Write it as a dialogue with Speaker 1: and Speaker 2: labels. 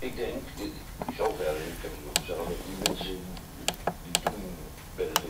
Speaker 1: ik denk, zover, ik heb nog zelf die mensen die toen bij de